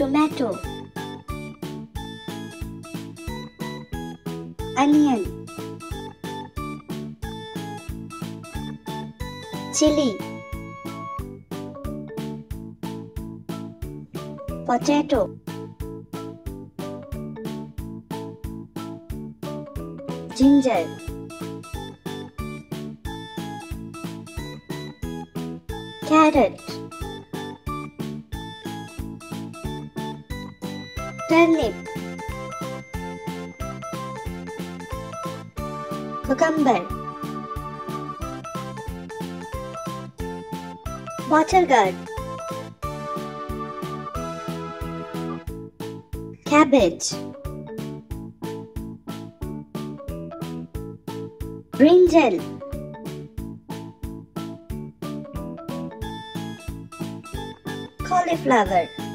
tomato onion chili potato ginger carrot turnip cucumber. Buttergourd cabbage. Brinjal cauliflower